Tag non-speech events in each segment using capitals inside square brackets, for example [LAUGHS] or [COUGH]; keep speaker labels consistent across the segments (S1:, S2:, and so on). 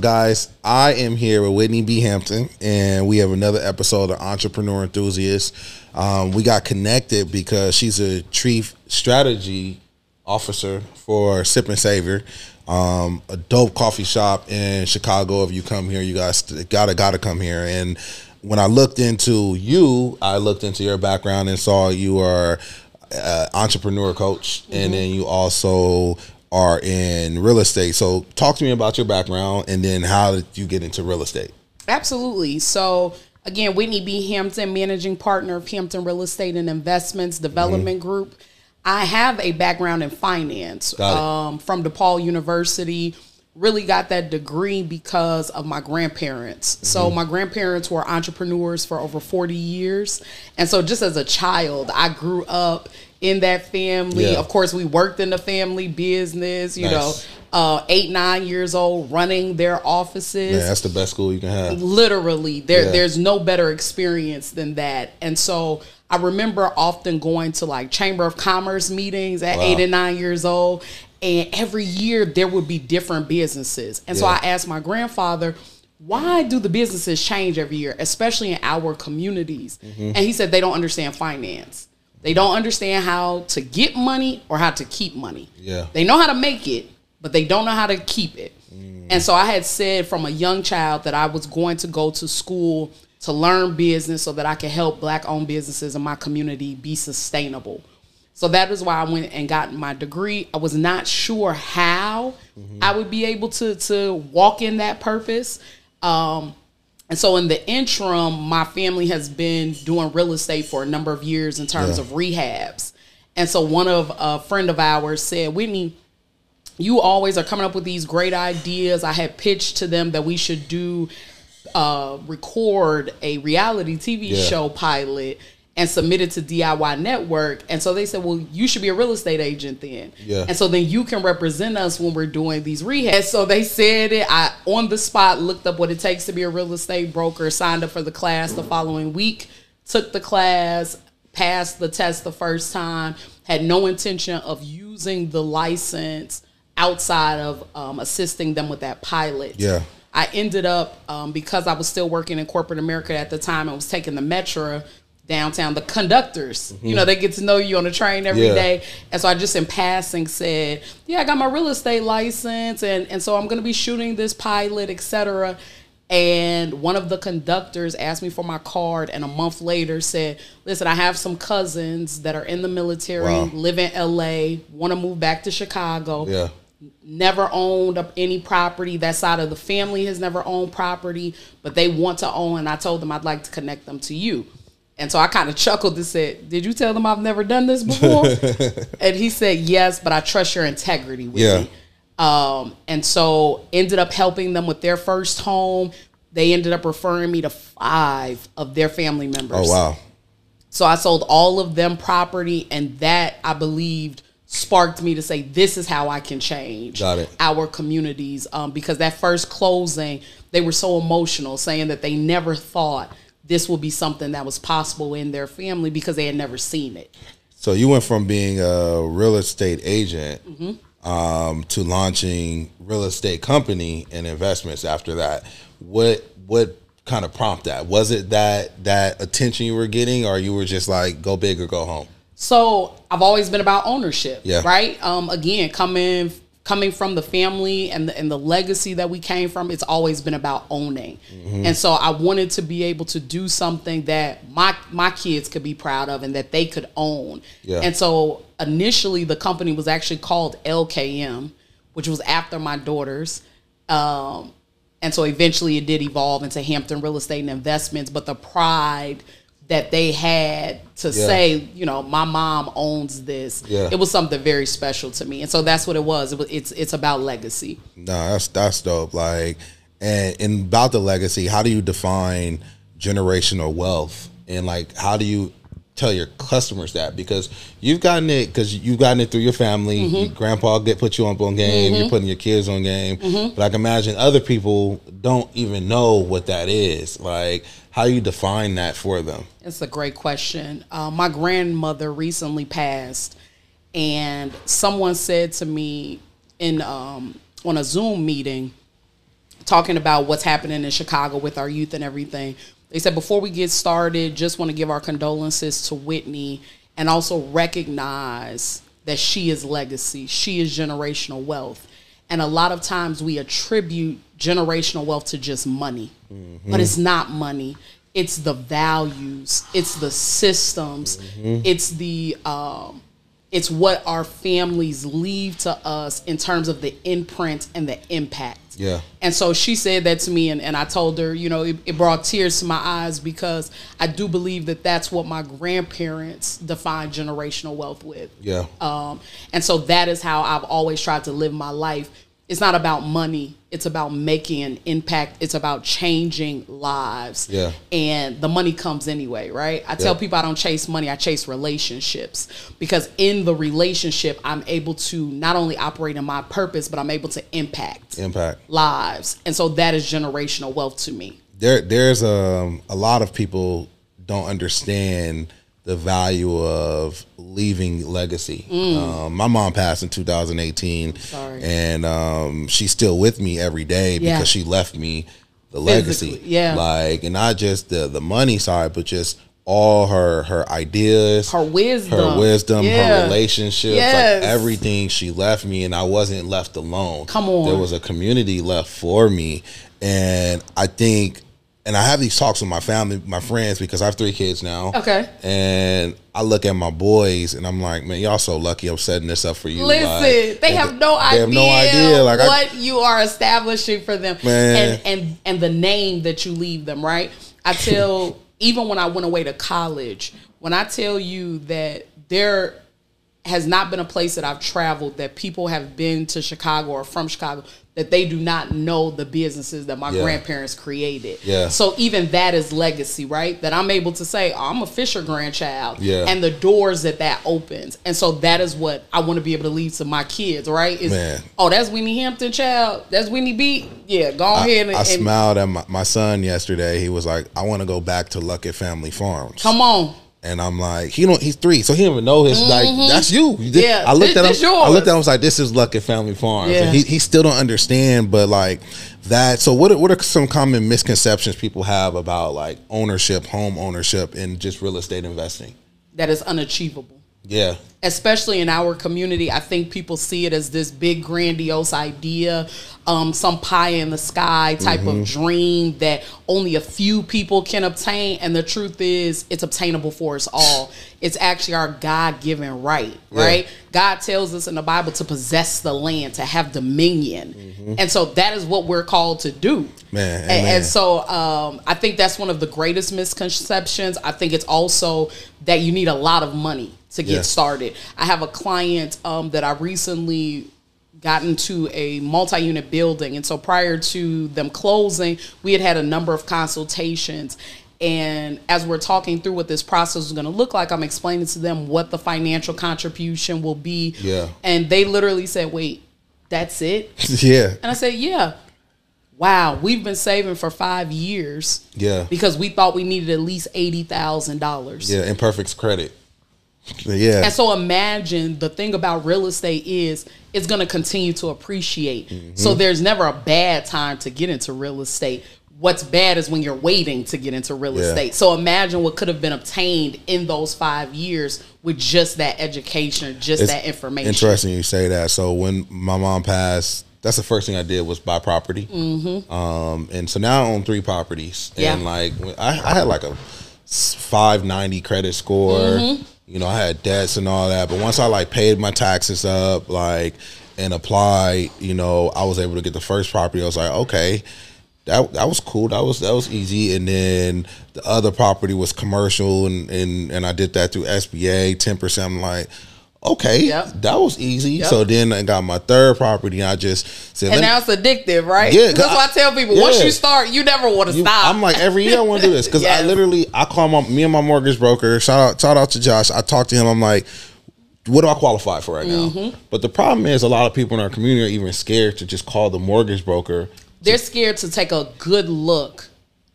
S1: Guys? I am here with Whitney B. Hampton, and we have another episode of Entrepreneur Enthusiast. Um, we got connected because she's a chief strategy officer for Sip and Savor, um, a dope coffee shop in Chicago. If you come here, you guys gotta gotta come here. And when I looked into you, I looked into your background and saw you are uh, entrepreneur coach, mm-hmm. and then you also are in real estate. So, talk to me about your background and then how did you get into real estate?
S2: Absolutely. So, again, Whitney B. Hampton, managing partner of Hampton Real Estate and Investments Development mm-hmm. Group. I have a background in finance um, from DePaul University. Really got that degree because of my grandparents. Mm-hmm. So, my grandparents were entrepreneurs for over 40 years. And so, just as a child, I grew up in that family. Yeah. Of course, we worked in the family business, you nice. know, uh, eight, nine years old, running their offices.
S1: Man, that's the best school you can have.
S2: Literally, there, yeah. there's no better experience than that. And so I remember often going to like Chamber of Commerce meetings at wow. eight and nine years old. And every year there would be different businesses. And yeah. so I asked my grandfather, why do the businesses change every year, especially in our communities? Mm-hmm. And he said they don't understand finance. They don't understand how to get money or how to keep money.
S1: Yeah.
S2: They know how to make it, but they don't know how to keep it. Mm. And so I had said from a young child that I was going to go to school to learn business so that I could help black owned businesses in my community be sustainable. So that is why I went and got my degree. I was not sure how mm-hmm. I would be able to to walk in that purpose. Um, and so in the interim, my family has been doing real estate for a number of years in terms yeah. of rehabs. And so one of a friend of ours said, Whitney, you always are coming up with these great ideas. I had pitched to them that we should do uh, record a reality TV yeah. show pilot and submitted to DIY Network. And so they said, well, you should be a real estate agent then.
S1: Yeah.
S2: And so then you can represent us when we're doing these rehabs. So they said it. I, on the spot, looked up what it takes to be a real estate broker, signed up for the class the following week, took the class, passed the test the first time, had no intention of using the license outside of um, assisting them with that pilot.
S1: Yeah.
S2: I ended up um, because I was still working in corporate America at the time. I was taking the Metro downtown. The conductors, mm-hmm. you know, they get to know you on the train every yeah. day. And so I just in passing said, "Yeah, I got my real estate license, and and so I'm going to be shooting this pilot, etc." And one of the conductors asked me for my card, and a month later said, "Listen, I have some cousins that are in the military, wow. live in LA, want to move back to Chicago."
S1: Yeah
S2: never owned up any property. That side of the family has never owned property, but they want to own. And I told them I'd like to connect them to you. And so I kind of chuckled and said, Did you tell them I've never done this before? [LAUGHS] and he said, Yes, but I trust your integrity with yeah. me. Um, and so ended up helping them with their first home. They ended up referring me to five of their family members.
S1: Oh wow.
S2: So I sold all of them property, and that I believed sparked me to say, This is how I can change our communities. Um, because that first closing, they were so emotional, saying that they never thought this will be something that was possible in their family because they had never seen it.
S1: So you went from being a real estate agent mm-hmm. um, to launching real estate company and investments after that. What what kind of prompt that? Was it that that attention you were getting, or you were just like go big or go home?
S2: So I've always been about ownership,
S1: yeah.
S2: right? Um, again, coming coming from the family and the, and the legacy that we came from, it's always been about owning. Mm-hmm. And so I wanted to be able to do something that my my kids could be proud of and that they could own.
S1: Yeah.
S2: And so initially the company was actually called LKM, which was after my daughters. Um, and so eventually it did evolve into Hampton Real Estate and Investments, but the pride that they had to yeah. say, you know, my mom owns this.
S1: Yeah.
S2: It was something very special to me, and so that's what it was. It was it's it's about legacy.
S1: No, that's that's dope. Like, and, and about the legacy, how do you define generational wealth, and like, how do you tell your customers that because you've gotten it because you've gotten it through your family. Mm-hmm. Your grandpa get put you up on game. Mm-hmm. You're putting your kids on game. Mm-hmm. But I can imagine other people don't even know what that is. Like, how you define that for them?
S2: It's a great question. Uh, my grandmother recently passed, and someone said to me in um, on a Zoom meeting talking about what's happening in Chicago with our youth and everything. They said before we get started, just want to give our condolences to Whitney and also recognize that she is legacy. She is generational wealth. And a lot of times we attribute generational wealth to just money, mm-hmm. but it's not money. It's the values, it's the systems, mm-hmm. it's the um, it's what our families leave to us in terms of the imprint and the impact.
S1: Yeah.
S2: And so she said that to me, and, and I told her, you know, it, it, brought tears to my eyes because I do believe that that's what my grandparents defined generational wealth with.
S1: Yeah.
S2: Um, and so that is how I've always tried to live my life it's not about money it's about making an impact. It's about changing lives.
S1: Yeah.
S2: And the money comes anyway right? I tell yeah. people i don't chase money i chase relationships. Because in the relationship i'm able to not only operate in my purpose but i'm able to impact
S1: impact.
S2: lives. And so that is generational wealth to me.
S1: There there's um, a lot of people don't understand the value of leaving legacy. Mm. Um, my mom passed in 2018, Sorry. and um, she's still with me every day yeah. because she left me the Physically, legacy.
S2: Yeah,
S1: like and not just the the money side, but just all her her ideas,
S2: her wisdom,
S1: her wisdom, yeah. her relationships, yes. like everything she left me, and I wasn't left alone.
S2: Come on,
S1: there was a community left for me, and I think and I have these talks with my family, my friends, because I have three kids now.
S2: Okay.
S1: And I look at my boys, and I'm like, man, y'all so lucky. I'm setting this up for you.
S2: Listen, like, they have no idea. They have no idea, like what I, you are establishing for them, man. and and and the name that you leave them. Right. I [LAUGHS] tell even when I went away to college, when I tell you that there has not been a place that I've traveled that people have been to Chicago or from Chicago that they do not know the businesses that my yeah. grandparents created.
S1: Yeah.
S2: So even that is legacy, right? That I'm able to say, oh, I'm a Fisher grandchild.
S1: Yeah.
S2: And the doors that that opens. And so that is what I want to be able to leave to my kids, right? Is,
S1: Man.
S2: Oh, that's Whitney Hampton child. That's Whitney B. Yeah, go I, ahead. And,
S1: I smiled at my, my son yesterday. He was like, I want to go back to Luckett Family Farms.
S2: Come on.
S1: And I'm like, he don't. He's three, so he don't even know his mm-hmm. like. That's you.
S2: Yeah.
S1: I looked this, at him. I looked at him. I was like, this is Luckett Family Farms. Yeah. And he he still don't understand, but like that. So what are, what are some common misconceptions people have about like ownership, home ownership, and just real estate investing?
S2: That is unachievable.
S1: Yeah.
S2: Especially in our community, I think people see it as this big grandiose idea um, some pie in the sky type mm-hmm. of dream that only a few people can obtain. And the truth is, it's obtainable for us all. It's actually our God given right, yeah. right? God tells us in the Bible to possess the land, to have dominion. Mm-hmm. And so that is what we're called to do.
S1: Man,
S2: and, and, so um, I think that's one of the greatest misconceptions. I think it's also that you need a lot of money to get yeah. started. I have a client um, that I recently got into a multi-unit building and so prior to them closing we had had a number of consultations. And as we're talking through what this process is going to look like i'm explaining to them what the financial contribution will be.
S1: Yeah.
S2: And they literally said wait that's it? [LAUGHS]
S1: Yeah.
S2: And i said yeah. Wow we've been saving for five years
S1: yeah.
S2: because we thought we needed at least $80000
S1: yeah imperfect credit yeah.
S2: And so imagine the thing about real estate is it's going to continue to appreciate. Mm-hmm. So there's never a bad time to get into real estate. What's bad is when you're waiting to get into real yeah. estate. So imagine what could have been obtained in those five years with just that education, just it's that information.
S1: Interesting you say that. So when my mom passed, that's the first thing I did was buy property.
S2: Mm-hmm.
S1: Um, and so now I own three properties. And like I, I had like a 590 credit score. Mm-hmm you know, I had debts and all that. But once I like paid my taxes up, like and applied, you know, I was able to get the first property. I was like, okay, that that was cool. That was that was easy. And then the other property was commercial, and and and I did that through SBA, ten percent. Like, okay, yep. that was easy. Yep. So then I got my third property, and I just
S2: said, and now it's addictive, right? Yeah, that's why I tell people yeah. once you start, you never want to stop.
S1: I'm like every year I want to do this because [LAUGHS] yes. I literally I call my me and my mortgage broker. Shout out, shout out to Josh. I talked to him. I'm like. What do I qualify for right now? Mm-hmm. But the problem is, a lot of people in our community are even scared to just call the mortgage broker.
S2: They're scared to take a good look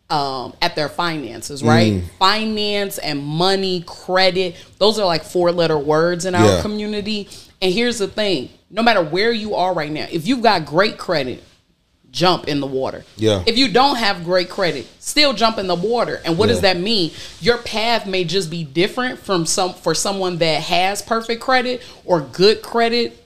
S2: um, at their finances, right? Mm. Finance and money, credit, those are like four letter words in our yeah. community. And here's the thing no matter where you are right now, if you've got great credit, jump in the water.
S1: Yeah.
S2: If you don't have great credit, still jump in the water. And what does that mean? Your path may just be different from some for someone that has perfect credit or good credit.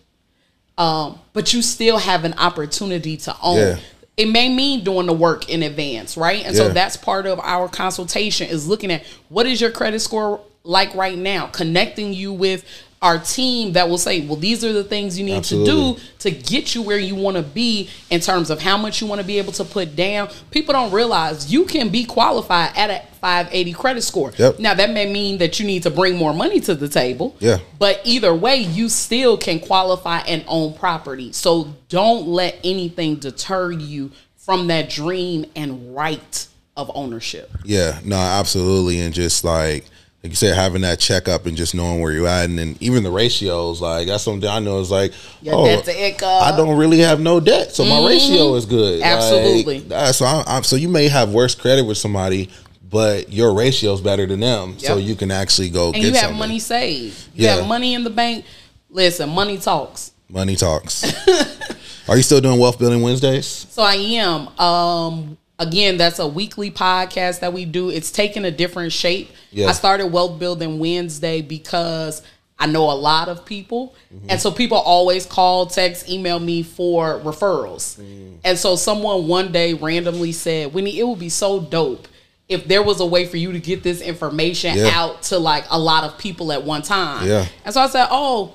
S2: Um, but you still have an opportunity to own.
S1: Yeah.
S2: It may mean doing the work in advance, right? And so that's part of our consultation is looking at what is your credit score like right now, connecting you with our team that will say, well, these are the things you need
S1: Absolutely.
S2: to do to get you where you want to be in terms of how much you want to be able to put down. People don't realize you can be qualified at a 580 credit score.
S1: Yep.
S2: Now that may mean that you need to bring more money to the table.
S1: Yeah.
S2: But either way, you still can qualify and own property. So don't let anything deter you from that dream and right of ownership.
S1: Yeah, no, absolutely, and just like like you said, having that checkup and just knowing where you're at, and then even the ratios, like that's something I know is like,
S2: Your
S1: oh,
S2: debt to income.
S1: I don't really have no debt, so my ratio is good. Like,
S2: Absolutely.
S1: uh, so I'm, I'm, so you may have worse credit with somebody, but your ratio is better than them, so you can actually go
S2: and
S1: get
S2: you have
S1: something.
S2: money saved. You
S1: Yeah.
S2: have money in the bank. Listen, money talks.
S1: Money talks. [LAUGHS] Are you still doing wealth building Wednesdays?
S2: So I am. Um again, that's a weekly podcast that we do. It's taking a different shape.
S1: Yeah.
S2: I started Wealth Building Wednesday because I know a lot of people.
S1: Mm-hmm.
S2: And so people always call, text, email me for referrals.
S1: Mm.
S2: And so someone one day randomly said, Whitney, it would be so dope if there was a way for you to get this information
S1: Yeah.
S2: out to like a lot of people at one time.
S1: Yeah.
S2: And so I said, Oh,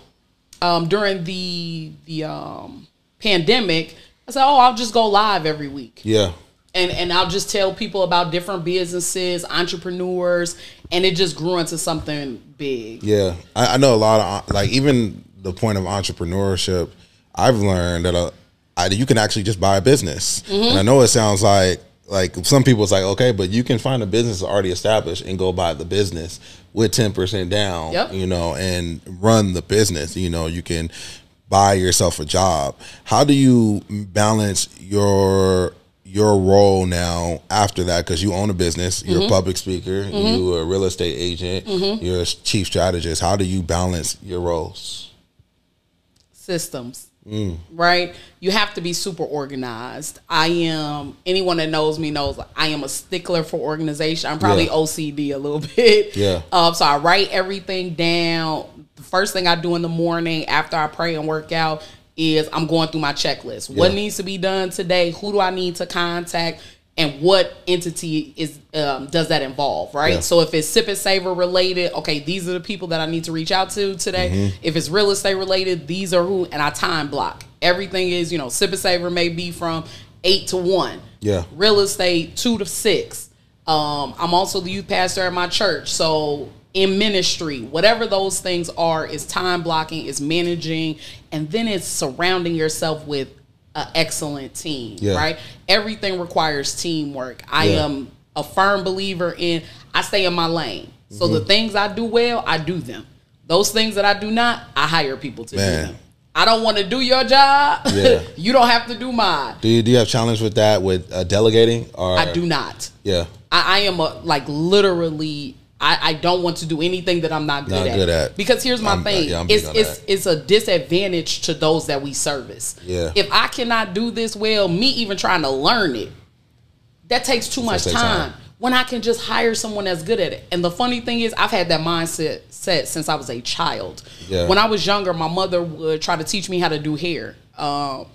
S2: um, during the the um, pandemic, I said, "Oh, I'll just go live every week,
S1: Yeah,
S2: and and I'll just tell people about different businesses, entrepreneurs, and it just grew into something big."
S1: yeah. I, I know a lot of like even the point of entrepreneurship. I've learned that uh, I, you can actually just buy a business,
S2: Mm-hmm.
S1: and I know it sounds like like some people it's like okay, but you can find a business already established and go buy the business with ten percent down,
S2: Yep.
S1: you know, and run the business. You know, you can buy yourself a job. How do you balance your your role now after that because you own a business you're
S2: Mm-hmm.
S1: a public speaker you're a real estate agent you're a chief strategist how do you balance your roles
S2: systems.
S1: Mm.
S2: Right? You have to be super organized. I am anyone that knows me knows I am a stickler for organization. I'm probably
S1: Yeah.
S2: OCD a little [LAUGHS] bit.
S1: Yeah.
S2: Um, so I write everything down. The first thing I do in the morning after I pray and work out is I'm going through my checklist. What
S1: Yeah.
S2: needs to be done today? Who do I need to contact? And what entity is um, does that involve, right?
S1: Yeah.
S2: So if it's sip and savor related, okay, these are the people that I need to reach out to today.
S1: Mm-hmm.
S2: If it's real estate related, these are who, and I time block. Everything is, you know, sip and savor may be from eight to one.
S1: Yeah.
S2: Real estate two to six. Um, I'm also the youth pastor at my church, so in ministry, whatever those things are, is time blocking, is managing, and then it's surrounding yourself with an excellent team,
S1: Yeah.
S2: right? Everything requires teamwork. I
S1: Yeah.
S2: am a firm believer in I stay in my lane. So
S1: Mm-hmm.
S2: the things I do well, I do them. Those things that I do not, I hire people to
S1: Man.
S2: do them. I don't want to do your job.
S1: Yeah. [LAUGHS]
S2: you don't have to do mine.
S1: do you do you have challenge with that with uh, delegating or
S2: I do not.
S1: yeah
S2: I, I am a like literally. I, I don't want to do anything that I'm not good,
S1: Not
S2: at.
S1: good at.
S2: Because here's my
S1: I'm- uh,
S2: thing:
S1: yeah,
S2: it's it's
S1: that.
S2: it's a disadvantage to those that we service.
S1: Yeah.
S2: If I cannot do this well, me even trying to learn it, that takes too much time.
S1: time.
S2: When I can just hire someone that's good at it. And the funny thing is, I've had that mindset set since I was a child.
S1: Yeah.
S2: When I was younger, my mother would try to teach me how to do hair. Um,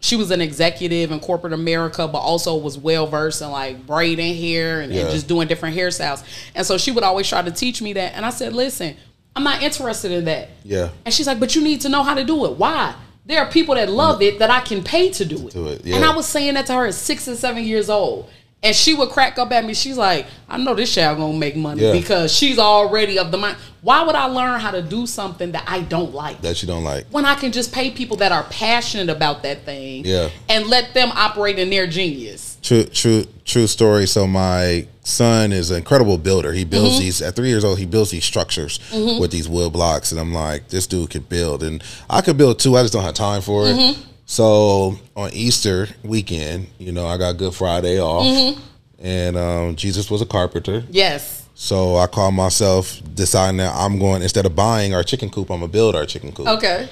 S2: she was an executive in corporate America, but also was well versed in like braiding hair and, and just doing different hairstyles. And so she would always try to teach me that. And I said, listen, I'm not interested in that.
S1: Yeah.
S2: And she's like, but you need to know how to do it. Why? There are people that love mm. it that I can pay to do it.
S1: Do it,
S2: And. I was saying that to her at six and seven years old. And she would crack up at me. She's like, I know this child gonna make money
S1: Yeah.
S2: because she's already of the mind. Why would I learn how to do something that I don't like?
S1: that you don't like
S2: when I can just pay people that are passionate about that thing
S1: Yeah.
S2: and let them operate in their genius.
S1: True, true, true story. So my son is an incredible builder. He builds
S2: Mm-hmm.
S1: these at three years old. He builds these structures with these wood blocks, and I'm like, this dude can build, and I could build too. I just don't have time for it.
S2: Mm-hmm.
S1: So on Easter weekend, you know, I got Good Friday off,
S2: Mm-hmm.
S1: and um, Jesus was a carpenter.
S2: Yes.
S1: So I called myself deciding that I'm going instead of buying our chicken coop, I'm gonna build our chicken coop.
S2: Okay.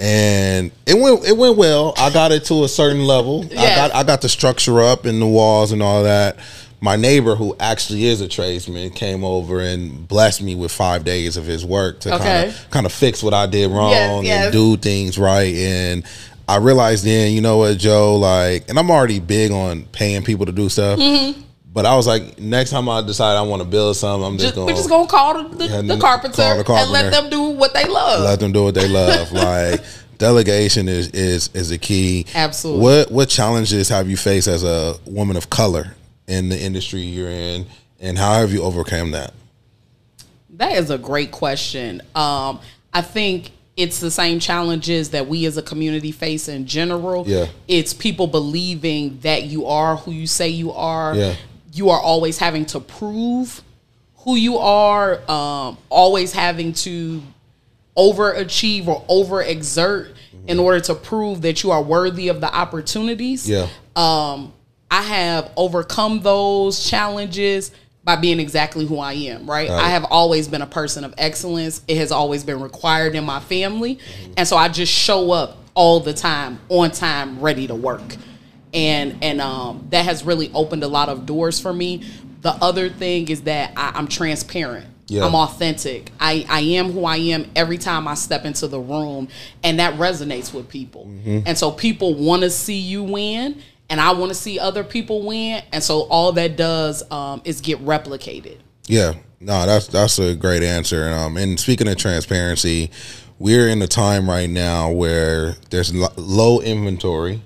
S1: and it went it went well. I got it to a certain level. I got I got the structure up and the walls and all that. My neighbor, who actually is a tradesman, came over and blessed me with five days of his work to kind of kind of fix what I did wrong
S2: Yes, yes.
S1: and do things right. And I realized then, you know what, Joe, like, and I'm already big on paying people to do stuff.
S2: Mm-hmm.
S1: But I was like, next time I decide I want to build something, I'm just,
S2: Just,
S1: going
S2: we're just gonna call the, the, the carpenter,
S1: call the
S2: and let them do what they love.
S1: let them do what they love. [LAUGHS] like delegation is is is a key.
S2: Absolutely.
S1: What what challenges have you faced as a woman of color in the industry you're in, and how have you overcome that?
S2: That is a great question. Um, I think it's the same challenges that we as a community face in general.
S1: Yeah.
S2: It's people believing that you are who you say you are.
S1: Yeah.
S2: You are always having to prove who you are, um, always having to overachieve or overexert in order to prove that you are worthy of the opportunities.
S1: Yeah.
S2: Um, I have overcome those challenges by being exactly who I am, right?
S1: Right.
S2: I have always been a person of excellence. It has always been required in my family. And so I just show up all the time, on time, ready to work. And and um, that has really opened a lot of doors for me. The other thing is that I, I'm transparent.
S1: Yeah.
S2: I'm authentic. I, I am who I am every time I step into the room, and that resonates with people. And so people want to see you win, and I want to see other people win. And so all that does um, is get replicated.
S1: Yeah, no, that's that's a great answer. Um, and speaking of transparency, we're in a time right now where there's lo- low inventory.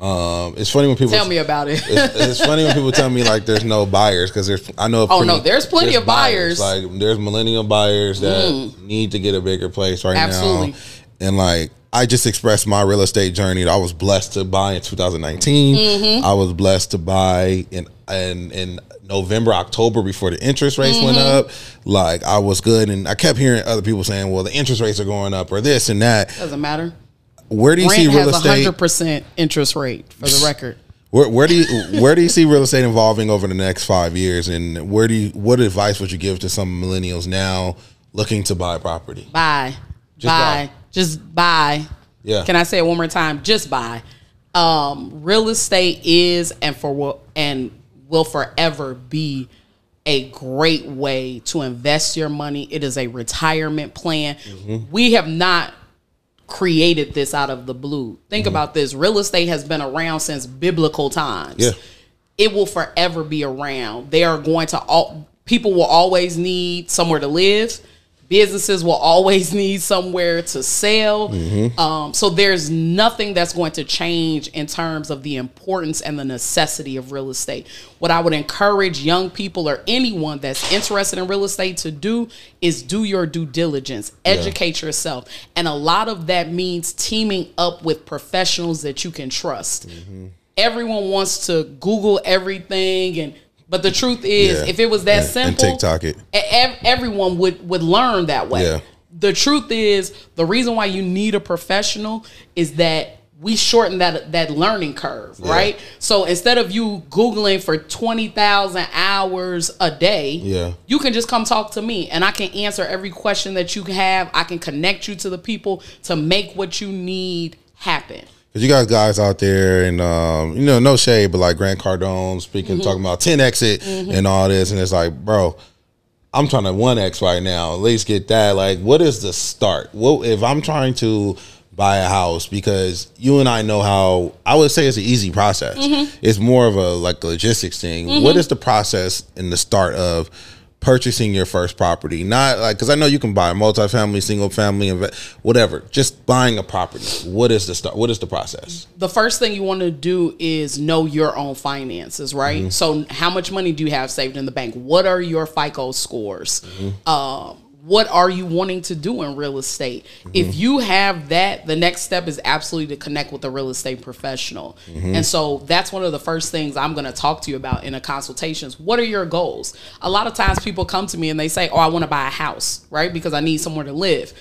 S1: Um, it's funny when people
S2: Mm. Tell me about it.
S1: it's, it's funny when people tell me like there's no buyers because there's I know
S2: Oh, no, there's plenty of buyers. Mm.
S1: like there's millennial buyers that need to get a bigger place right
S2: Absolutely.
S1: now and like I just expressed my real estate journey I was blessed to buy in 2019
S2: Mm-hmm.
S1: I was blessed to buy in in in November October before the interest rates went
S2: Mm-hmm.
S1: up like I was good and I kept hearing other people saying well the interest rates are going up or this and that
S2: Doesn't matter.
S1: where do you see real
S2: has
S1: estate
S2: hundred percent interest rate for the record. [LAUGHS]
S1: where, where do you where do you see real estate evolving over the next five years, and where do you what advice would you give to some millennials now looking to buy property?
S2: Buy,
S1: Just
S2: buy,
S1: buy.
S2: Just buy.
S1: Yeah.
S2: Can I say it one more time? Just buy. Um, real estate is and for will and will forever be a great way to invest your money. It is a retirement plan.
S1: Mm-hmm.
S2: We have not created this out of the blue. Think
S1: Mm-hmm.
S2: about this. Real estate has been around since biblical times
S1: Yeah,
S2: it will forever be around. They are going to all people will always need somewhere to live. Businesses will always [LAUGHS] need somewhere to sell. Um, so there's nothing that's going to change in terms of the importance and the necessity of real estate. What I would encourage young people or anyone that's interested in real estate to do is do your due diligence, educate yourself. And a lot of that means teaming up with professionals that you can trust everyone wants to Google everything, and but the truth is,
S1: Yeah.
S2: if it was that
S1: And- and
S2: simple,
S1: TikTok it.
S2: ev- everyone would would learn that way.
S1: Yeah.
S2: The truth is, the reason why you need a professional is that we shorten that that learning curve, right? So instead of you googling for twenty thousand hours a day,
S1: Yeah.
S2: you can just come talk to me, and I can answer every question that you have. I can connect you to the people to make what you need happen.
S1: Because you guys guys out there, and um, you know, no shade, but like Grant Cardone speaking,
S2: Mm-hmm.
S1: talking about ten exit and all this, and it's like, bro. I'm trying to one X right now. At least get that. Like, what is the start? What if I'm trying to buy a house? Because you and I know how I would say it's an easy process.
S2: Mm-hmm.
S1: It's more of a like logistics thing. What is the process in the start of purchasing your first property? Not like because I know you can buy a multifamily, single family, whatever. Just buying a property. What is the start? What is the process?
S2: the first thing you want to do is know your own finances, right? So, how much money do you have saved in the bank? What are your FICO scores? Um, what are you wanting to do in real estate? Mm-hmm. If you have that, the next step is absolutely to connect with a real estate professional. Mm-hmm. And so that's one of the first things I'm going to talk to you about in a consultations. What are your goals? A lot of times people come to me and they say, "Oh, I want to buy a house, right? Because I need somewhere to live."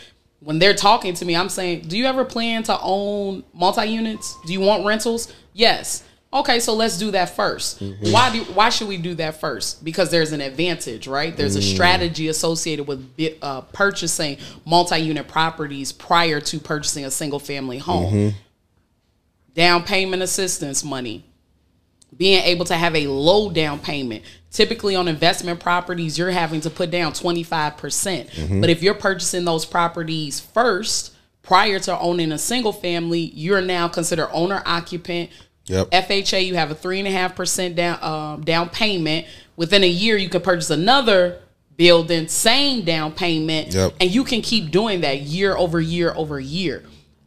S2: when they're talking to me, I'm saying, "Do you ever plan to own multi units? Do you want rentals?" Yes. Okay, so let's do that 1st mm-hmm. Why do why should we do that first? Because there's an advantage, right? There's a mm. strategy associated with uh, purchasing multi-unit properties prior to purchasing a single family home. Mm-hmm. Down payment assistance money, being able to have a low down payment. Typically on investment properties, you're having to put down 25%. percent mm-hmm. But if you're purchasing those properties first, prior to owning a single family, you're now considered owner occupant.
S1: Yep.
S2: FHA, you have a three and a half percent down um, down payment. Within a year, you can purchase another building, same down payment,
S1: Yep.
S2: and you can keep doing that year over year over year.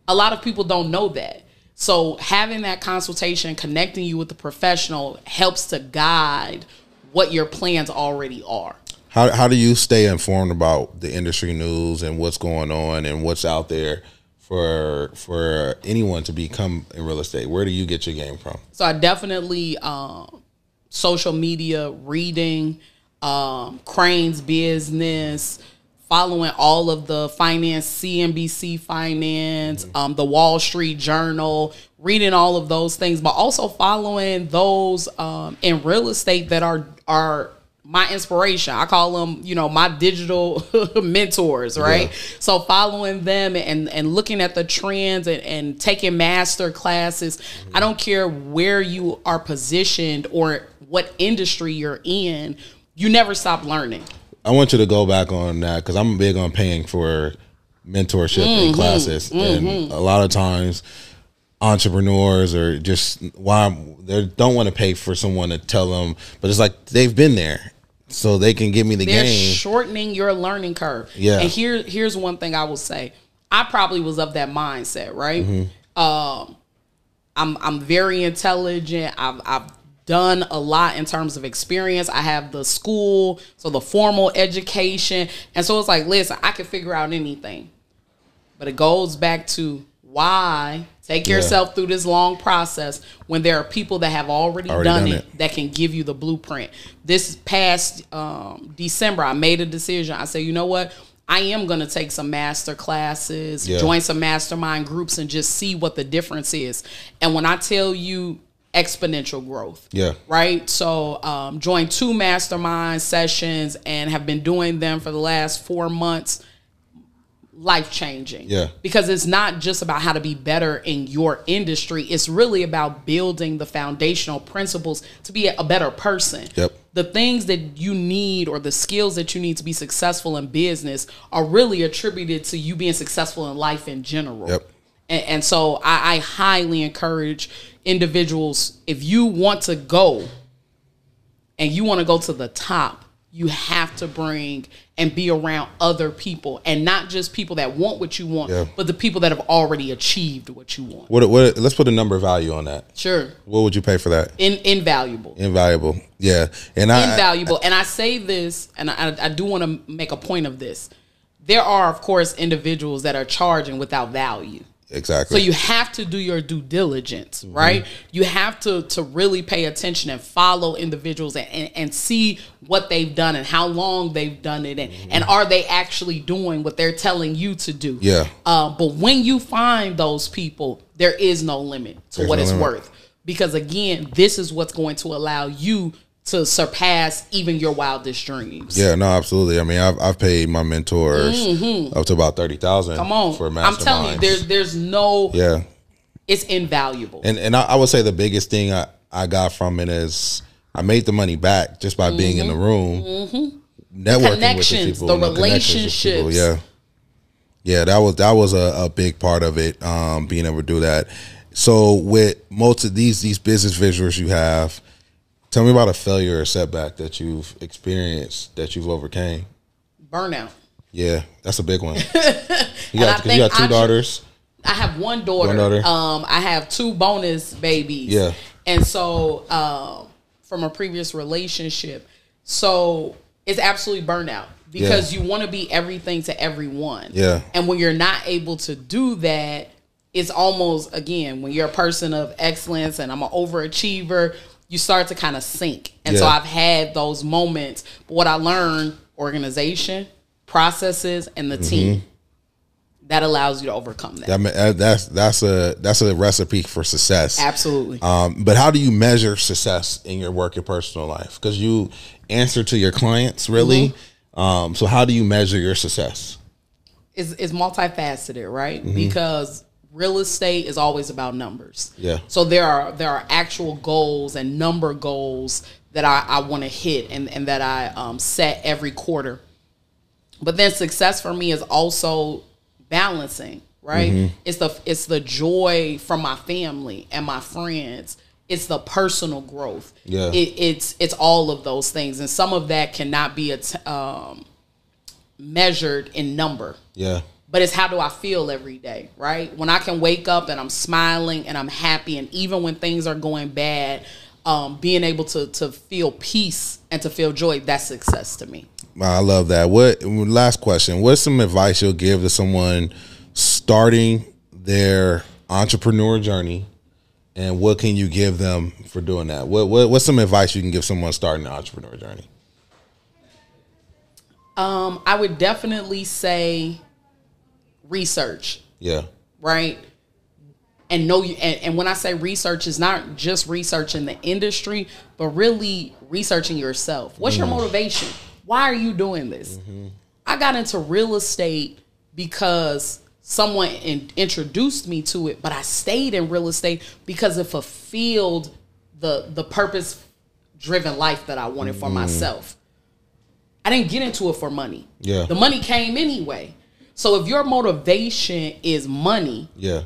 S2: A lot of people don't know that. So having that consultation, connecting you with the professional helps to guide what your plans already are.
S1: How how do you stay informed about the industry news and what's going on and what's out there for for anyone to become in real estate? Where do you get your game from?
S2: So I definitely um, social media, reading, um, Crain's business, following all of the finance, CNBC finance, um, the Wall Street Journal, reading all of those things, but also following those um, in real estate that are are my inspiration. I call them, you know, my digital [LAUGHS] mentors, right?
S1: Yeah.
S2: So following them and and looking at the trends and, and taking master classes. I don't care where you are positioned or what industry you're in, you never stop learning.
S1: I want you to go back on that because I'm big on paying for mentorship
S2: Mm-hmm.
S1: in classes, and a lot of times entrepreneurs or just why they don't want to pay for someone to tell them, but it's like they've been there, so they can give me the
S2: They're
S1: game.
S2: shortening your learning curve.
S1: Yeah.
S2: And here here's one thing I will say. I probably was of that mindset, right?
S1: Mm-hmm.
S2: Um I'm I'm very intelligent. I've I've done a lot in terms of experience. I have the school, so the formal education. And so it's like, listen, I can figure out anything. But it goes back to why take
S1: Yeah.
S2: yourself through this long process when there are people that have already,
S1: Already
S2: done,
S1: done
S2: it,
S1: it.
S2: that can give you the blueprint. This past um, December, I made a decision. I said, you know what? I am going to take some master classes,
S1: Yeah.
S2: join some mastermind groups, and just see what the difference is. And when I tell you exponential growth,
S1: Yeah.
S2: right? So, um, joined two mastermind sessions and have been doing them for the last four months. Life changing.
S1: Yeah.
S2: Because it's not just about how to be better in your industry, it's really about building the foundational principles to be a better person.
S1: Yep.
S2: The things that you need or the skills that you need to be successful in business are really attributed to you being successful in life in general.
S1: Yep.
S2: And, and so I, I highly encourage individuals if you want to go and you want to go to the top, you have to bring and be around other people and not just people that want what you want,
S1: Yeah.
S2: but the people that have already achieved what you want.
S1: What, what? Let's put a number value on that.
S2: Sure.
S1: What would you pay for that?
S2: In, invaluable.
S1: Invaluable. Yeah, and I
S2: invaluable. And I say this, and I, I do want to make a point of this. There are, of course, individuals that are charging without value.
S1: Exactly.
S2: So you have to do your due diligence, right? You have to to really pay attention and follow individuals and, and, and see what they've done and how long they've done it and, and are they actually doing what they're telling you to do.
S1: Yeah.
S2: Uh, but when you find those people, there is no limit to
S1: There's
S2: what
S1: no
S2: it's
S1: limit.
S2: worth. Because again, this is what's going to allow you to surpass even your wildest dreams.
S1: Yeah, no, absolutely. I mean, I've I've paid my mentors up to about thirty thousand.
S2: Mm-hmm. Come on.
S1: for
S2: I'm telling you, there's there's no
S1: yeah,
S2: it's invaluable.
S1: and and I, I would say the biggest thing I I got from it is I made the money back just by being in the room, networking with the
S2: Mm-hmm. Connections,
S1: people,
S2: the
S1: connections people.
S2: relationships.
S1: Yeah, yeah, that was that was a, a big part of it. Um, being able to do that. So with most of these these business visuals you have, tell me about a failure or setback that you've experienced that you've overcame.
S2: Burnout.
S1: Yeah, that's a big one. [LAUGHS] You got,
S2: I
S1: you got two
S2: entre-
S1: daughters.
S2: I have one daughter.
S1: One daughter.
S2: Um, I have two bonus babies.
S1: Yeah.
S2: And so, um, from a previous relationship, so it's absolutely burnout because you want to be everything to everyone.
S1: Yeah.
S2: And when you're not able to do that, it's almost again when you're a person of excellence and I'm an overachiever, you start to kind of sink. And so I've had those moments. But what I learned: organization, processes, and the team that allows you to overcome that.
S1: That that's that's a that's a recipe for success.
S2: Absolutely.
S1: Um, but how do you measure success in your work and personal life? Because you answer to your clients, really.
S2: Mm-hmm.
S1: Um, so how do you measure your success?
S2: is is multifaceted, right?
S1: Mm-hmm.
S2: Because real estate is always about numbers.
S1: Yeah.
S2: So there are there are actual goals and number goals that I, I want to hit and, and that I um, set every quarter. But then success for me is also balancing, right?
S1: Mm-hmm.
S2: It's the it's the joy from my family and my friends. It's the personal growth.
S1: Yeah.
S2: It, it's it's all of those things, and some of that cannot be a t- um, measured in number
S1: Yeah.
S2: But it's how do I feel every day, right? When I can wake up and I'm smiling and I'm happy, and even when things are going bad, um, being able to to feel peace and to feel joy, that's success to me.
S1: I love that. What last question? What's some advice you'll give to someone starting their entrepreneur journey, and what can you give them for doing that? What, what what's some advice you can give someone starting an entrepreneur journey?
S2: Um, I would definitely say research,
S1: Yeah,
S2: right? And know you. And, and when I say research, is not just researching the industry, but really researching yourself. What's your mm-hmm. motivation? Why are you doing this? Mm-hmm. I got into real estate because someone in, introduced me to it, but I stayed in real estate because it fulfilled the the purpose driven life that I wanted for mm-hmm. myself. I didn't get into it for money.
S1: Yeah.
S2: The money came anyway. So if your motivation is money,
S1: yeah,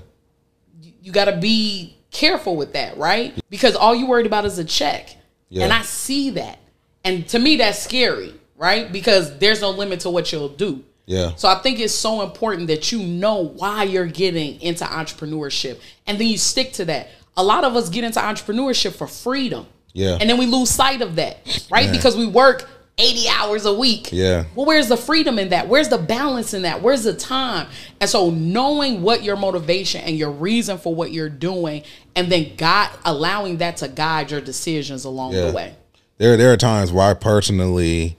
S2: you got to be careful with that, right? Because all you worried about is a check.
S1: Yeah.
S2: And I see that. And to me that's scary, right? Because there's no limit to what you'll do.
S1: yeah,
S2: So I think it's so important that you know why you're getting into entrepreneurship and then you stick to that. A lot of us get into entrepreneurship for freedom.
S1: Yeah.
S2: And then we lose sight of that, right?
S1: Yeah.
S2: Because we work 80 hours a week.
S1: Yeah.
S2: Well, where's the freedom in that? Where's the balance in that? Where's the time? And so knowing what your motivation and your reason for what you're doing and then God allowing that to guide your decisions along
S1: Yeah.
S2: the way.
S1: There there are times where I personally,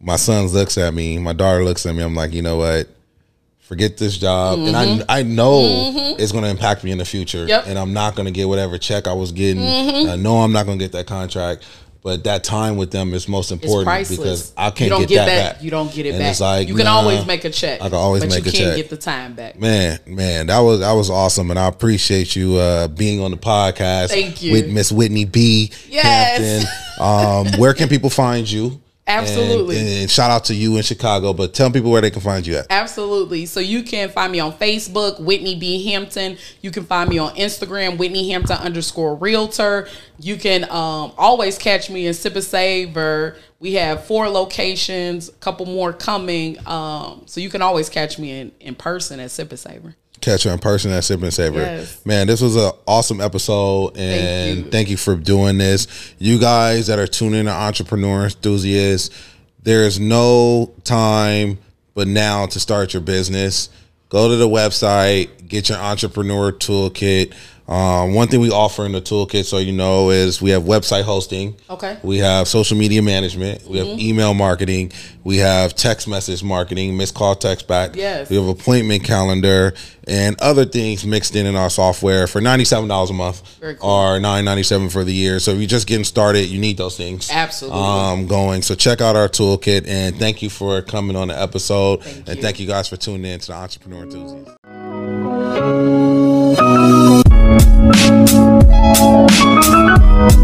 S1: my son looks at me, my daughter looks at me. I'm like, you know what? Forget this job, and I I know it's going to impact me in the future,
S2: Mm-hmm. Yep. Mm-hmm.
S1: and I'm not going to get whatever check I was getting. I know I'm not going to get that contract, but that time with them is most important because I can't
S2: don't
S1: get,
S2: get,
S1: that,
S2: back. You don't get it
S1: And
S2: back.
S1: It's like
S2: you can
S1: nah.
S2: always make a check.
S1: I can always
S2: but
S1: make
S2: you can't get the time back.
S1: Man, man, that was that was awesome, and I appreciate you uh, being on the podcast.
S2: Thank you.
S1: with Miss Whitney B.
S2: Yes.
S1: Hampton. Um, where can [LAUGHS] people find you?
S2: Absolutely.
S1: And, and shout out to you in Chicago, but tell people where they can find you at.
S2: Absolutely. So you can find me on Facebook, Whitney B. Hampton. You can find me on Instagram, Whitney Hampton underscore realtor. You can um, always catch me in Sip and Savor. We have four locations, a couple more coming. Um, so you can always catch me in, in person at Sip and Savor.
S1: Catch her in person at Sip and Savor.
S2: Yes.
S1: Man, this was an awesome episode, and
S2: you.
S1: thank you for doing this. You guys that are tuning in to Entrepreneur Enthusiasts, there is no time but now to start your business. Go to the website, get your entrepreneur toolkit. Um, one thing we offer in the toolkit, so you know, is we have website hosting.
S2: Okay.
S1: We have social media management. We have email marketing. We have text message marketing, missed call text back.
S2: Yes.
S1: We have appointment calendar and other things mixed in in our software for ninety-seven dollars a month
S2: Very cool.
S1: or nine ninety-seven for the year. So if you're just getting started, you need those things.
S2: Absolutely.
S1: Um, going. So check out our toolkit and thank you for coming on the episode.
S2: Thank
S1: and
S2: you.
S1: thank you guys for tuning in to the Entrepreneur Enthusiast.
S3: Thank